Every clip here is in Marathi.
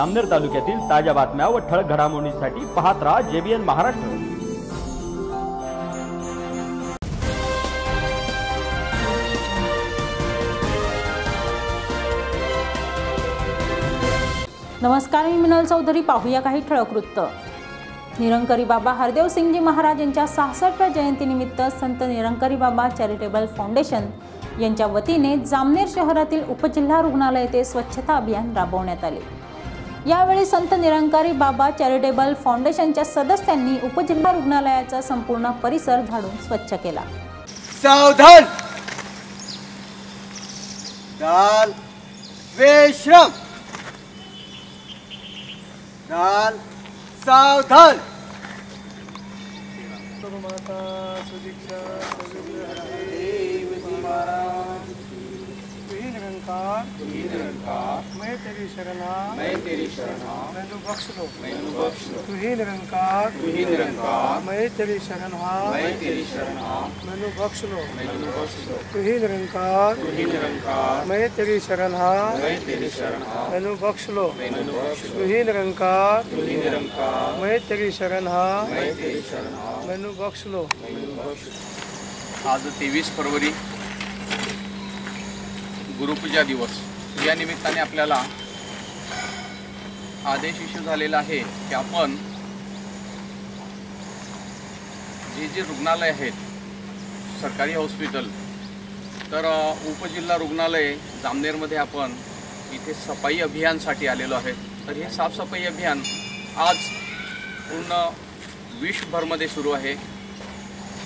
जामनेर तालुक्यातील ताज्या बातम्या व ठळक घडामोडींसाठी पाहत राहा जेबीएन महाराष्ट्र. नमस्कार मी मिनल चौधरी. पाहूया काही ठळक वृत्त. निरंकरी बाबा हरदेव सिंगजी महाराज यांच्या सहासष्टव्या जयंतीनिमित्त संत निरंकरी बाबा चॅरिटेबल फाउंडेशन यांच्या वतीने जामनेर शहरातील उपजिल्हा रुग्णालय येथे स्वच्छता अभियान राबवण्यात आले. यावेळी संत निरंकारी बाबा चॅरिटेबल फाउंडेशनच्या सदस्यांनी उपजिल्हा रुग्णालयाचा संपूर्ण परिसर झाडून स्वच्छ केला सावधान दाल विश्राम दाल सावधान माता सुदीक्षा निरंकार। मैं तेरी शरणा। मैं तेरी शरणा। मैंने बख्श लो मैंने बख्श लो तू ही निरंकार। तू ही निरंकार। मैं तेरी शरणा। मैं तेरी शरणा। मैंने बख्श लो मैंने बख्श लो तू ही निरंकार। तू ही निरंकार। मैं तेरी शरणा। मैं तेरी शरणा। मैंने बख्श लो मैंने बख्श लो तू ही निरंकार। तू ही निरंकार। मैं तेरी शरणा। मैं तेरी शरणा। मैंने बख्श लो आज तेवीस फरवरी। गुरुपूजा दिवस. या निमित्ताने आपल्याला आदेश इश्यू झालेला आहे की आपण जे जे रुग्णालय आहेत सरकारी हॉस्पिटल तर उपजिल्हा रुग्णालय जामनेरमध्ये आपण इथे सफाई अभियानसाठी आलेलो आहे. तर हे साफसफाई अभियान आज पूर्ण विश्वभरमध्ये सुरू आहे.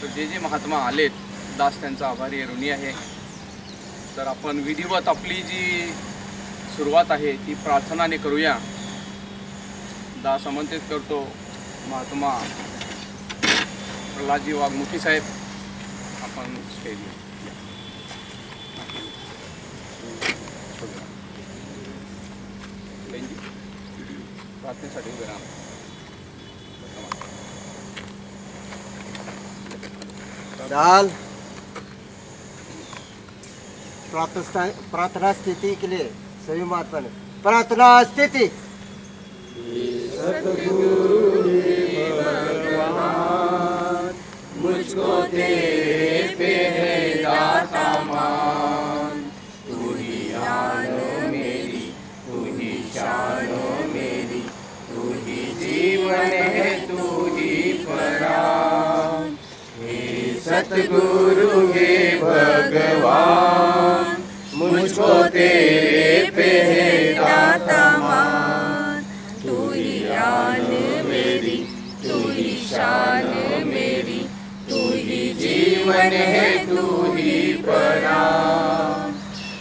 तर जे जे महात्मा आलेत दास त्यांचा आभारी ऋणी आहे. तर आपण विधिवत आपली जी सुरुवात आहे ती प्रार्थनाने करूया. दास आमंत्रित करतो महात्मा प्रल्हादजी वाघमुखी साहेब. आपण स्टेजवर प्रार्थनेसाठी उभे राहा. दाल. प्रार्थना स्थिति के लिए सभी महात्मा ने प्रार्थना स्थिति। मुझको तेरे पे है दाता मेरी तू ही शान मेरी सतगुरु हे भगवान। मुझको तेरे पे तू ही आन मेरी, तू ही शान मेरी, तू ही जीवन है, तू ही परान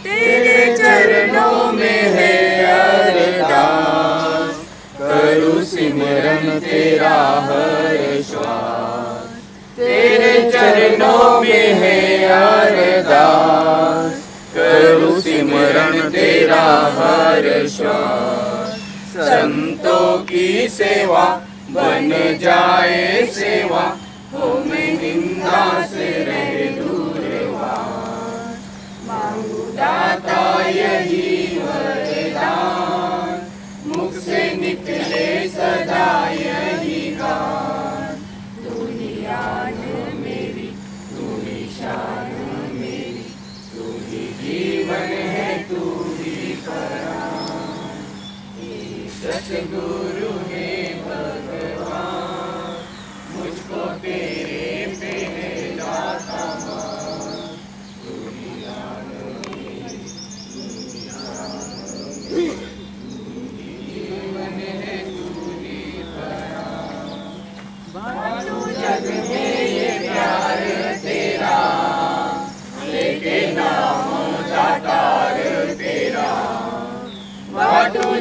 तेरे चरणों में है अरदास, करु सिमरन तेरा हर श्वास। तेरे चरण सिमरण तेरा हर श्वास। संतों की सेवा, बन जाए सेवा हो निंदा से रहे दूर यही वरदान, मुख से निकले सदा यही seguro.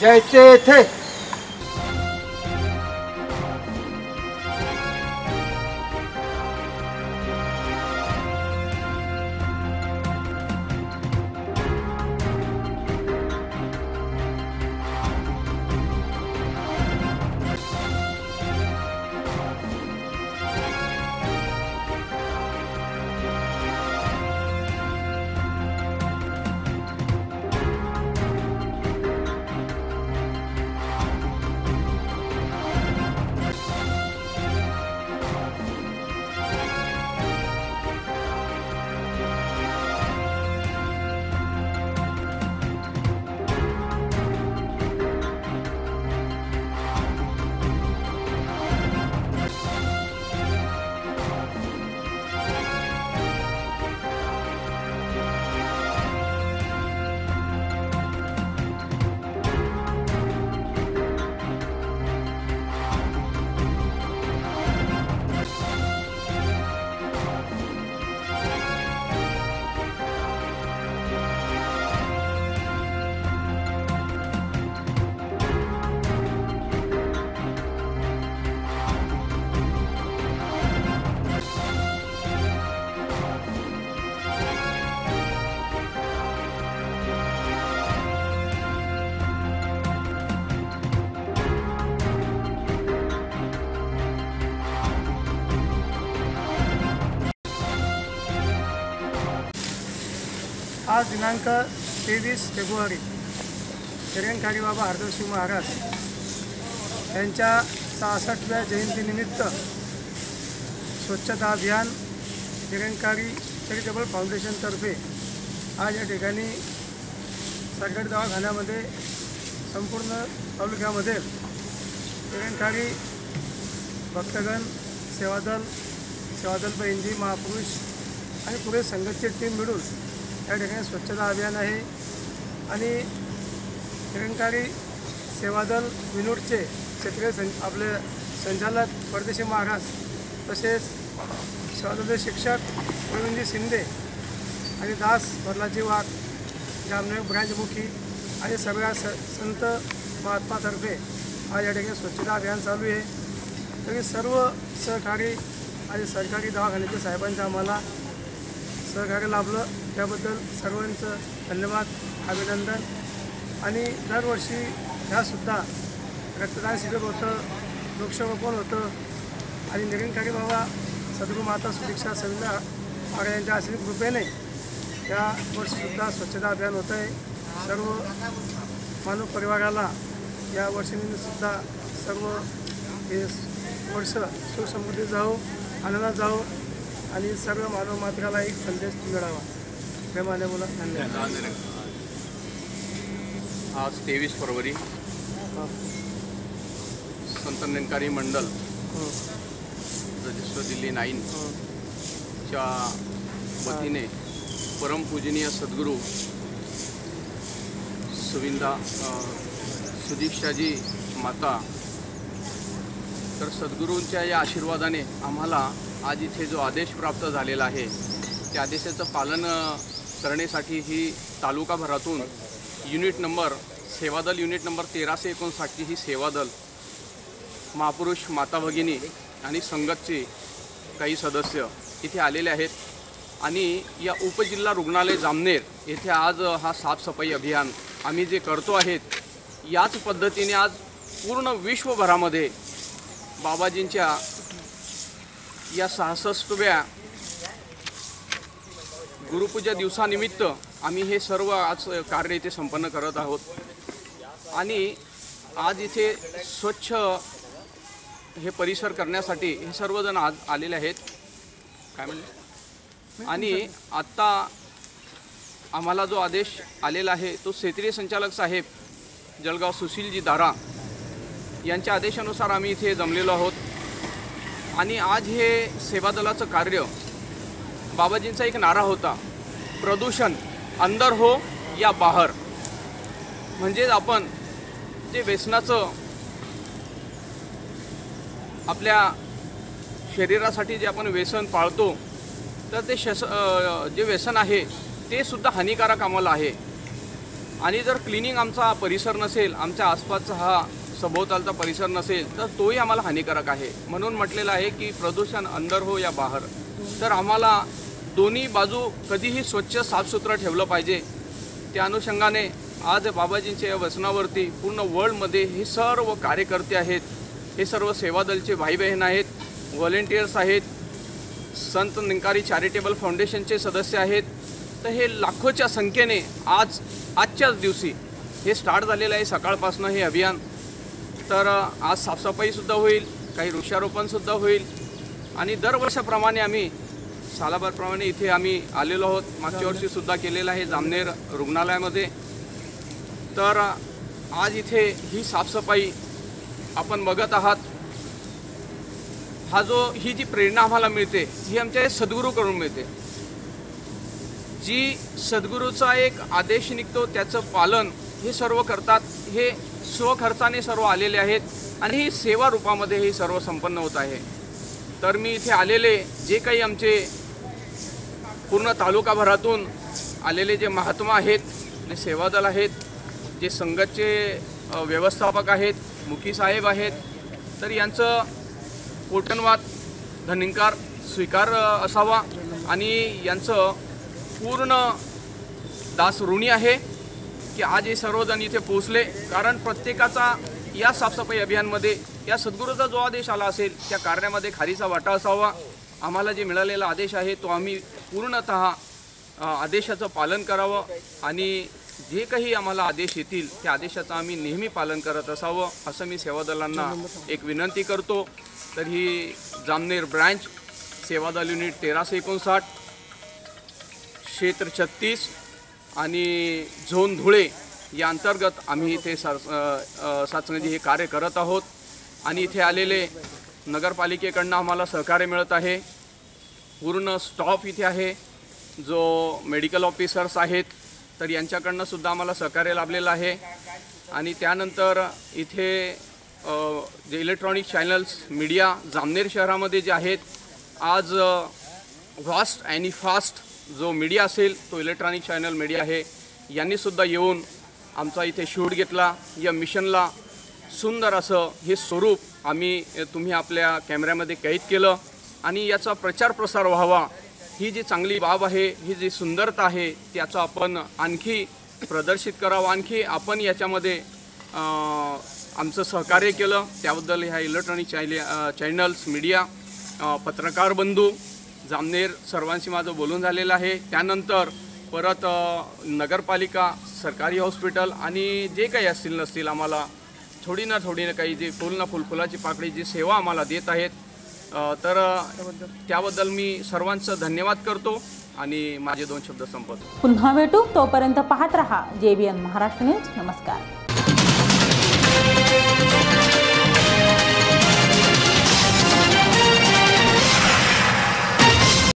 जैसे थे आज दिनांक तेवीस फेब्रुवारी. हिरणखाडी बाबा हरदेवसिंह महाराज यांच्या सहासष्टव्या जयंतीनिमित्त स्वच्छता अभियान हिरणकारी चॅरिटेबल फाउंडेशनतर्फे आज या ठिकाणी सरकारी दवाखान्यामध्ये संपूर्ण तालुक्यामध्ये हिरणकारी भक्तगण सेवादल सेवादल बहिंदी महापुरुष आणि पुढे संघटची टीम मिळून या ठिकाणी स्वच्छता अभियान आहे. आणि निरंकारी सेवादल विनोडचे क्षेत्रीय सं आपले संचालक परदेशी महाराज तसेच सेवादलचे शिक्षक प्रवीणजी शिंदे आणि दास भरलाजी वाघ जामनगर ब्रांचमुखी आणि सगळ्या स संत महात्मातर्फे आज या ठिकाणी स्वच्छता अभियान चालू आहे. तरी सर्व सहकारी आणि सरकारी दवाखान्याच्या साहेबांचं आम्हाला सहकार्य लाभलं. त्याबद्दल सर्वांचं धन्यवाद अभिनंदन. आणि दरवर्षी ह्यासुद्धा रक्तदान शिबिर होतं वृक्षरोपण होतं. आणि निरंकारी बाबा सद्गुरू माता सुदीक्षा सविना महाराज यांच्या आश्रित कृपेने या वर्षीसुद्धा स्वच्छता अभियान होतं आहे सर्व मानव परिवाराला या वर्षीसुद्धा सर्व हे वर्ष सुसमृद्धी जावो आनंदात जावो. आणि सर्व मानव मात्राला एक संदेश मिळावा. प्रेमाने बोला धन्यवाद आज तेवीस फरवरी. संत निरंकारी मंडल रजिस्टर दिल्ली नाईन च्या वतीने परमपूजनीय सद्गुरू सुविंदा सुदीक्षाजी माता. तर सद्गुरूंच्या या आशीर्वादाने आम्हाला आज इथे जो आदेश प्राप्त झालेला आहे त्या आदेशाचं पालन करण्यासाठी ही तालुकाभरातून unit number Sewadal unit number तेराशे एकोणसाठची ही सेवादल महापुरुष माता भगिनी आणि संगतचे काही सदस्य इथे आलेले आहेत. आणि या उपजिल्हा रुग्णालय जामनेर येथे आज हा साफसफाई अभियान आम्ही जे करतो आहेत याच पद्धतीने आज पूर्ण विश्वभरामध्ये बाबाजींच्या या सहासष्टव्या गुरुपूजा दिवसानिमित्त आम्ही हे सर्व आज कार्य इथे संपन्न करत आहोत. आणि आज इथे स्वच्छ हे परिसर करण्यासाठी हे सर्वजण आज आलेले आहेत. काय म्हणले? आणि आत्ता आम्हाला जो आदेश आलेला आहे तो क्षेत्रीय संचालक साहेब जळगाव सुशीलजी दारा यांच्या आदेशानुसार आम्ही इथे जमलेलो आहोत. आणि आज हे सेवादलाचं कार्य बाबाजींचा एक नारा होता प्रदूषण अंदर हो या बाहर. म्हणजेच आपण जे व्यसनाचं आपल्या शरीरासाठी जे आपण व्यसन पाळतो तर ते शस जे व्यसन आहे ते सुद्धा हानिकारक आम्हाला आहे. आणि जर क्लिनिंग आमचा परिसर नसेल आमच्या आसपासचा हा सभोवतालचा परिसर नसेल तर तोही आम्हाला हानिकारक आहे. म्हणून म्हटलेलं आहे की प्रदूषण अंदर हो या बाहेर. तर आम्हाला दोन्ही बाजू कधीही स्वच्छ साफसुथरं ठेवलं पाहिजे. त्या अनुषंगाने आज बाबाजींच्या या वचनावरती पूर्ण वर्ल्डमध्ये हे सर्व कार्यकर्ते आहेत. हे सर्व सेवादलचे भाई बहीण आहेत व्हॉलेंटियर्स आहेत संत निंकारी चॅरिटेबल फाउंडेशनचे सदस्य आहेत. तर हे लाखोच्या संख्येने आज आजच्याच दिवशी हे स्टार्ट झालेलं आहे सकाळपासून हे अभियान. तर आज साफसफाईसुद्धा होईल काही वृक्षारोपणसुद्धा होईल. आणि दरवर्षाप्रमाणे आम्ही सालाबारप्रमाणे इथे आम्ही आलेलो आहोत. मागच्या वर्षीसुद्धा केलेलं आहे जामनेर रुग्णालयामध्ये. तर आज इथे ही साफसफाई आपण बघत आहात. हा जो ही जी प्रेरणा आम्हाला मिळते ही आमच्या सद्गुरूकडून मिळते. जी सद्गुरूचा एक आदेश निघतो त्याचं पालन हे सर्व करतात. हे स्वखर्चाने सर्व आलेले आहेत आणि ही सेवा रूपामध्ये हे सर्व संपन्न होत आहे. तर मी इथे आलेले जे काही आमचे पूर्ण तालुकाभरातून आलेले जे महात्मा आहेत जे सेवादल आहेत जे संघाचे व्यवस्थापक आहेत मुखी साहेब आहेत तर यांचं पोटनवाद धनिंकार स्वीकार असावा आणि यांचं पूर्ण दास ऋणी आहे की आज हे सर्वजण इथे पोचले कारण प्रत्येकाचा या साफसफाई अभियानमध्ये या सद्गुरूचा जो आदेश आला असेल त्या कार्यामध्ये खारीचा वाटा असावा. आम्हाला जे मिळालेला आदेश आहे तो आम्ही पूर्णत आदेशाचं पालन करावं आणि जे काही आम्हाला आदेश येतील त्या आदेशाचं आम्ही नेहमी पालन करत असावं असं मी सेवादलांना एक विनंती करतो. तर ही जामनेर ब्रँच सेवादल युनिट तेराशे एकोणसाठ क्षेत्र छत्तीस आणि झोन धुळे या अंतर्गत आम्ही इथे सा साचण्याचे हे कार्य करत आहोत. आणि इथे आलेले नगरपालिकेकडनं आम्हाला सहकार्य मिळत आहे. पूर्ण स्टॉफ इथे आहे. जो मेडिकल ऑफिसर्स आहेत तर यांच्याकडनं सुद्धा आम्हाला सहकार्य लाभलेलं आहे. आणि त्यानंतर इथे जे इलेक्ट्रॉनिक चॅनल्स मीडिया जामनेर शहरामध्ये जे आहेत आज व्हास्ट आणि फास्ट जो मीडिया असेल तो इलेक्ट्रॉनिक चॅनल मीडिया आहे. यांनीसुद्धा येऊन आमचा इथे शूट घेतला. या मिशनला सुंदर असं हे स्वरूप आम्ही तुम्ही आपल्या कॅमेऱ्यामध्ये कैद केलं आणि याचा प्रचार प्रसार व्हावा. ही जी चांगली बाब आहे ही जी सुंदरता आहे त्याचं आपण आणखी प्रदर्शित करावं. आणखी आपण याच्यामध्ये आमचं सहकार्य केलं. त्याबद्दल ह्या इलेक्ट्रॉनिक चॅले चॅनल्स मीडिया पत्रकार बंधू जामनेर सर्वांशी माझं बोलून झालेलं आहे. त्यानंतर परत नगरपालिका सरकारी हॉस्पिटल आणि जे काही असतील नसतील आम्हाला थोडी ना थोडी ना काही जे फुल ना फुल फुलाची पाकळी जी सेवा आम्हाला देत आहेत तर त्याबद्दल मी सर्वांचं धन्यवाद करतो आणि माझे दोन शब्द संपवतो. पुन्हा भेटू. तोपर्यंत पाहत रहा. जे बी एन महाराष्ट्र न्यूज. नमस्कार.